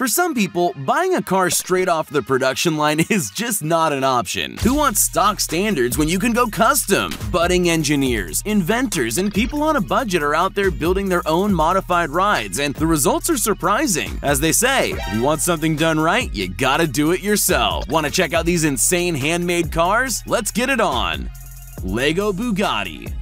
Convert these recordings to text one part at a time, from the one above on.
For some people, buying a car straight off the production line is just not an option. Who wants stock standards when you can go custom? Budding engineers, inventors, and people on a budget are out there building their own modified rides, and the results are surprising. As they say, if you want something done right, you gotta do it yourself. Want to check out these insane handmade cars? Let's get it on! Lego Bugatti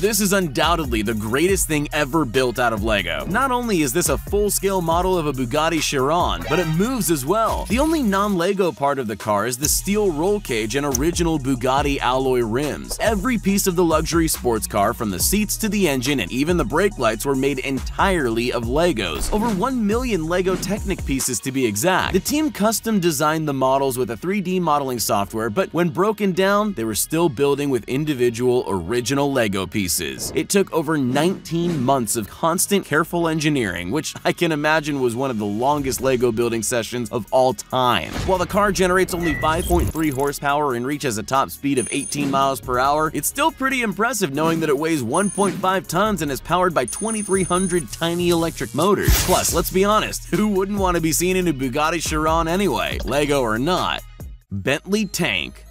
this is undoubtedly the greatest thing ever built out of LEGO. Not only is this a full-scale model of a Bugatti Chiron, but it moves as well. The only non-LEGO part of the car is the steel roll cage and original Bugatti alloy rims. Every piece of the luxury sports car, from the seats to the engine and even the brake lights, were made entirely of LEGOs. Over 1 million LEGO Technic pieces to be exact. The team custom designed the models with a 3D modeling software, but when broken down, they were still building with individual original LEGO pieces pieces. It took over 19 months of constant careful engineering, which I can imagine was one of the longest LEGO building sessions of all time. While the car generates only 5.3 horsepower and reaches a top speed of 18 miles per hour, it's still pretty impressive knowing that it weighs 1.5 tons and is powered by 2,300 tiny electric motors. Plus, let's be honest, who wouldn't want to be seen in a Bugatti Chiron anyway, LEGO or not? Bentley Tank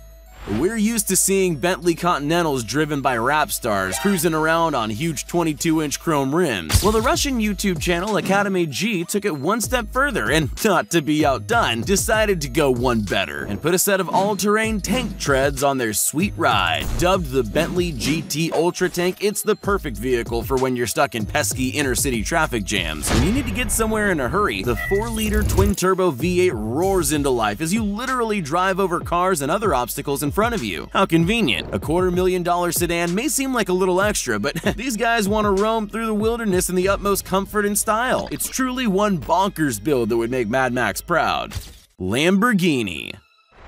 we're used to seeing Bentley Continentals driven by rap stars cruising around on huge 22-inch chrome rims. Well, the Russian YouTube channel Academeg took it one step further and, not to be outdone, decided to go one better and put a set of all-terrain tank treads on their sweet ride. Dubbed the Bentley GT Ultra Tank, it's the perfect vehicle for when you're stuck in pesky inner-city traffic jams. When you need to get somewhere in a hurry, the 4-liter twin-turbo V8 roars into life as you literally drive over cars and other obstacles in front of you. How convenient. A quarter million dollar sedan may seem like a little extra, but these guys want to roam through the wilderness in the utmost comfort and style. It's truly one bonkers build that would make Mad Max proud. Lamborghini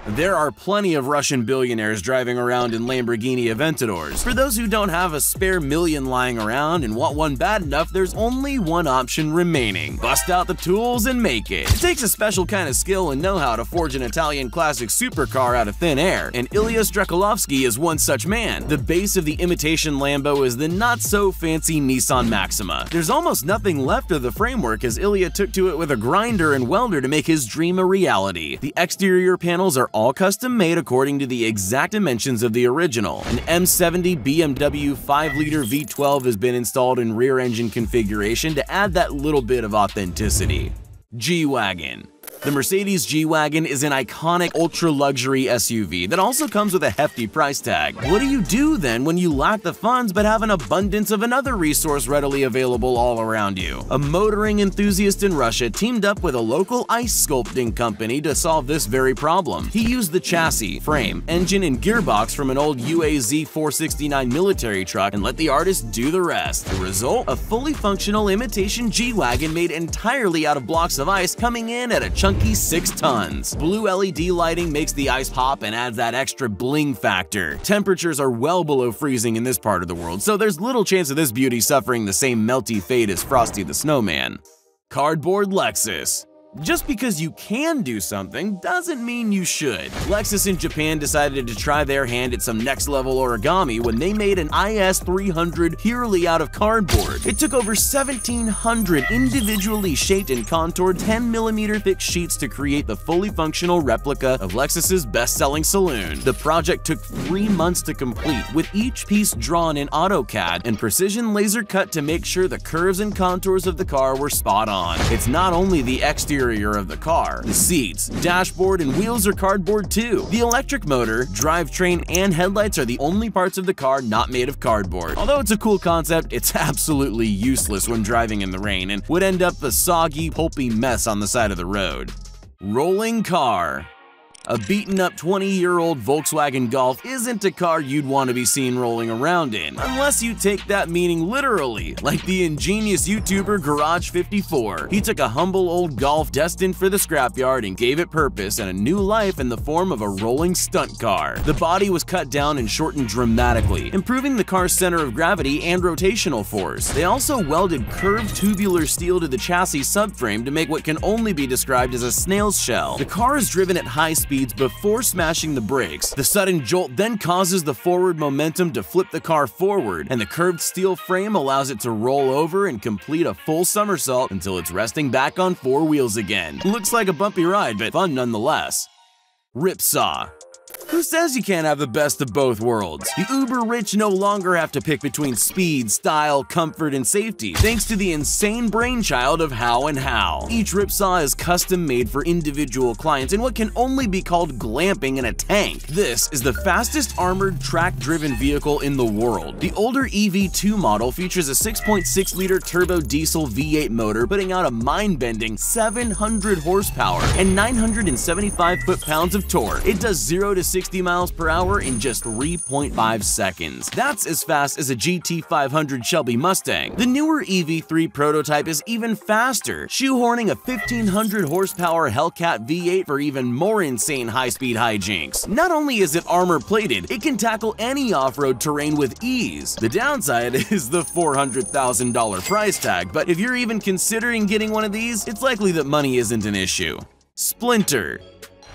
there are plenty of Russian billionaires driving around in Lamborghini Aventadors. For those who don't have a spare million lying around and want one bad enough, there's only one option remaining. Bust out the tools and make it. It takes a special kind of skill and know-how to forge an Italian classic supercar out of thin air, and Ilya Strzekalowski is one such man. The base of the imitation Lambo is the not-so-fancy Nissan Maxima. There's almost nothing left of the framework as Ilya took to it with a grinder and welder to make his dream a reality. The exterior panels are all custom made according to the exact dimensions of the original. An M70 BMW 5-liter V12 has been installed in rear engine configuration to add that little bit of authenticity. G-Wagon the Mercedes G-Wagon is an iconic ultra-luxury SUV that also comes with a hefty price tag. What do you do then when you lack the funds but have an abundance of another resource readily available all around you? A motoring enthusiast in Russia teamed up with a local ice sculpting company to solve this very problem. He used the chassis, frame, engine, and gearbox from an old UAZ 469 military truck and let the artist do the rest. The result? A fully functional imitation G-Wagon made entirely out of blocks of ice coming in at a chunk chunky 6 tons. Blue LED lighting makes the ice pop and adds that extra bling factor. Temperatures are well below freezing in this part of the world, so there's little chance of this beauty suffering the same melty fate as Frosty the Snowman. Cardboard Lexus just because you can do something doesn't mean you should. Lexus in Japan decided to try their hand at some next-level origami when they made an IS-300 purely out of cardboard. It took over 1,700 individually shaped and contoured 10mm thick sheets to create the fully functional replica of Lexus's best-selling saloon. The project took three months to complete, with each piece drawn in AutoCAD and precision laser cut to make sure the curves and contours of the car were spot on. It's not only the exterior exterior of the car. The seats, dashboard, and wheels are cardboard too. The electric motor, drivetrain, and headlights are the only parts of the car not made of cardboard. Although it's a cool concept, it's absolutely useless when driving in the rain and would end up a soggy, pulpy mess on the side of the road. Rolling car a beaten up 20 year old Volkswagen Golf isn't a car you'd want to be seen rolling around in, unless you take that meaning literally, like the ingenious YouTuber Garage54. He took a humble old Golf destined for the scrapyard and gave it purpose and a new life in the form of a rolling stunt car. The body was cut down and shortened dramatically, improving the car's center of gravity and rotational force. They also welded curved tubular steel to the chassis subframe to make what can only be described as a snail's shell. The car is driven at high speed speeds before smashing the brakes. The sudden jolt then causes the forward momentum to flip the car forward, and the curved steel frame allows it to roll over and complete a full somersault until it's resting back on four wheels again. Looks like a bumpy ride, but fun nonetheless. Ripsaw who says you can't have the best of both worlds? The uber rich no longer have to pick between speed, style, comfort, and safety, thanks to the insane brainchild of Howe and Howe. Each ripsaw is custom made for individual clients in what can only be called glamping in a tank. This is the fastest armored track-driven vehicle in the world. The older EV2 model features a 6.6-liter turbo diesel V8 motor putting out a mind-bending 700 horsepower and 975 foot-pounds of torque. It does 0 to 60 miles per hour in just 3.5 seconds. That's as fast as a GT500 Shelby Mustang. The newer EV3 prototype is even faster, shoehorning a 1500 horsepower Hellcat V8 for even more insane high-speed hijinks. Not only is it armor-plated, it can tackle any off-road terrain with ease. The downside is the $400,000 price tag, but if you're even considering getting one of these, it's likely that money isn't an issue. Splinter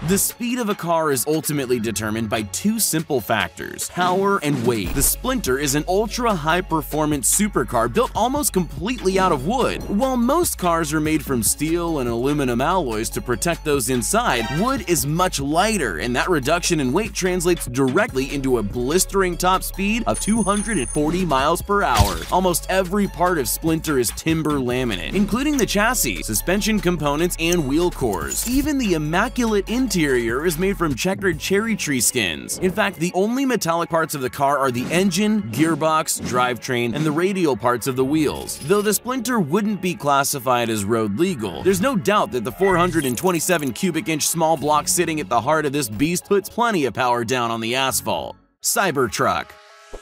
the speed of a car is ultimately determined by two simple factors, power and weight. The Splinter is an ultra-high-performance supercar built almost completely out of wood. While most cars are made from steel and aluminum alloys to protect those inside, wood is much lighter, and that reduction in weight translates directly into a blistering top speed of 240 miles per hour. Almost every part of Splinter is timber laminate, including the chassis, suspension components, and wheel cores. Even the immaculate interior interior is made from checkered cherry tree skins. In fact, the only metallic parts of the car are the engine, gearbox, drivetrain, and the radial parts of the wheels. Though the Splinter wouldn't be classified as road legal, there's no doubt that the 427 cubic inch small block sitting at the heart of this beast puts plenty of power down on the asphalt. Cybertruck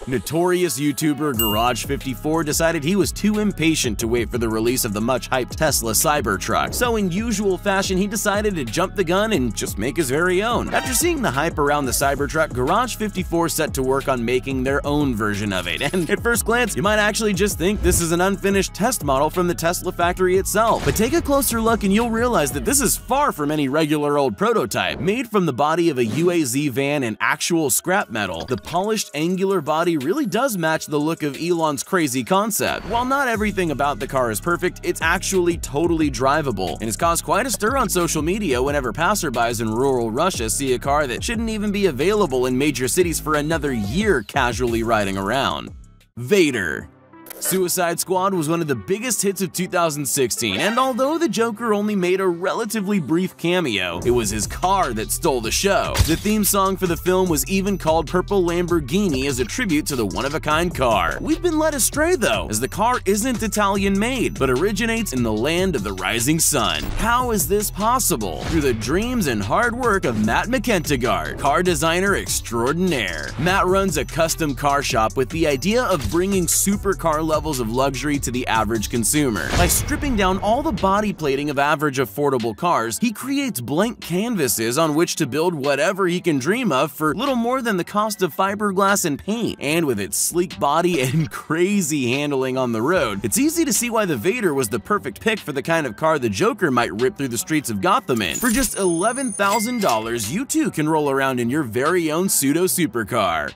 Notorious YouTuber Garage54 decided he was too impatient to wait for the release of the much-hyped Tesla Cybertruck, so in usual fashion he decided to jump the gun and just make his very own. After seeing the hype around the Cybertruck, Garage54 set to work on making their own version of it, and at first glance you might actually just think this is an unfinished test model from the Tesla factory itself. But take a closer look and you'll realize that this is far from any regular old prototype. Made from the body of a UAZ van and actual scrap metal, the polished angular body body really does match the look of Elon's crazy concept. While not everything about the car is perfect, it's actually totally drivable, and has caused quite a stir on social media whenever passerbys in rural Russia see a car that shouldn't even be available in major cities for another year casually riding around. Vaydor Suicide Squad was one of the biggest hits of 2016, and although the Joker only made a relatively brief cameo, it was his car that stole the show. The theme song for the film was even called Purple Lamborghini as a tribute to the one-of-a-kind car. We've been led astray though, as the car isn't Italian-made, but originates in the land of the rising sun. How is this possible? Through the dreams and hard work of Matt McEntegart, car designer extraordinaire. Matt runs a custom car shop with the idea of bringing supercar levels of luxury to the average consumer. By stripping down all the body plating of average affordable cars, he creates blank canvases on which to build whatever he can dream of for little more than the cost of fiberglass and paint. And with its sleek body and crazy handling on the road, it's easy to see why the Vaydor was the perfect pick for the kind of car the Joker might rip through the streets of Gotham in. For just $11,000, you too can roll around in your very own pseudo supercar.